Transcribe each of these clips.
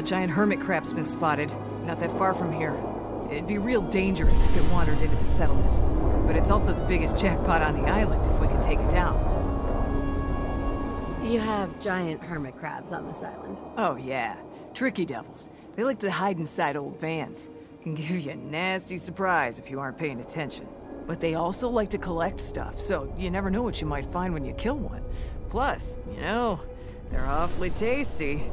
A giant hermit crab's been spotted, not that far from here. It'd be real dangerous if it wandered into the settlement. But it's also the biggest jackpot on the island if we can take it down. You have giant hermit crabs on this island. Oh yeah, tricky devils. They like to hide inside old vans. Can give you a nasty surprise if you aren't paying attention. But they also like to collect stuff, so you never know what you might find when you kill one. Plus, you know, they're awfully tasty.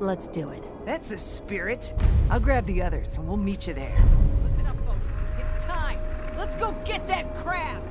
Let's do it. That's a spirit. I'll grab the others and we'll meet you there. Listen up, folks. It's time. Let's go get that crab!